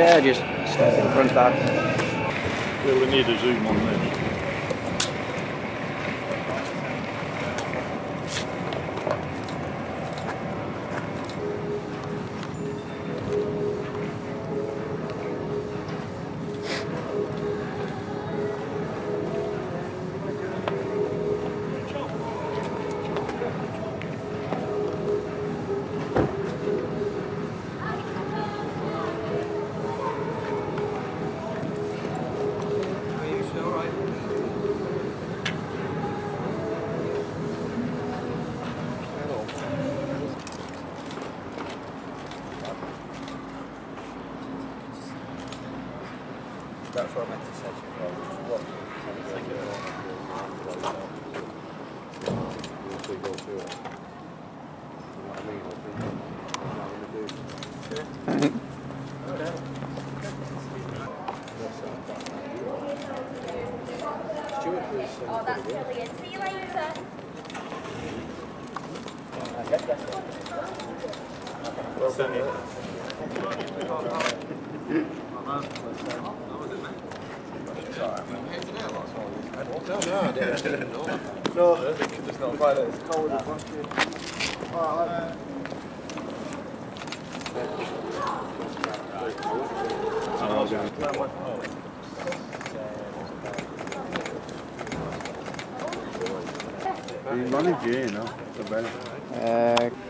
Yeah, just step in front back. We need a zoom on this. Oh, that's brilliant. See you later. No, no, I didn't. Know. No, it's not quite. It's cold. It's fucking- All right, You manage it, you know, the better.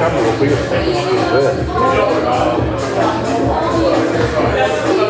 camera will be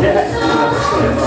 Yeah.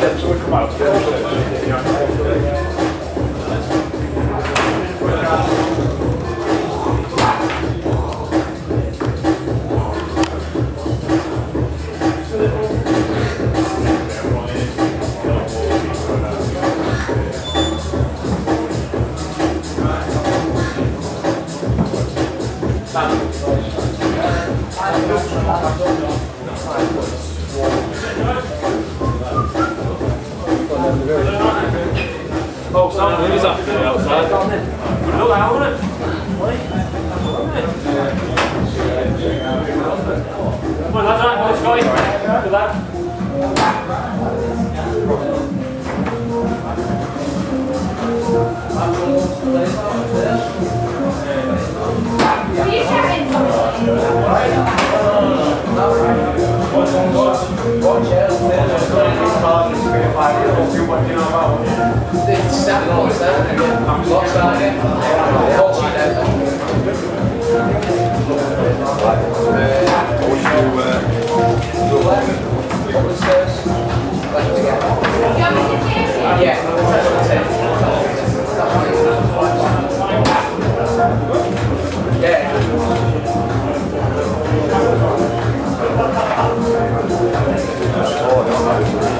That's what come out. Power. step, long Yeah. Yeah. No.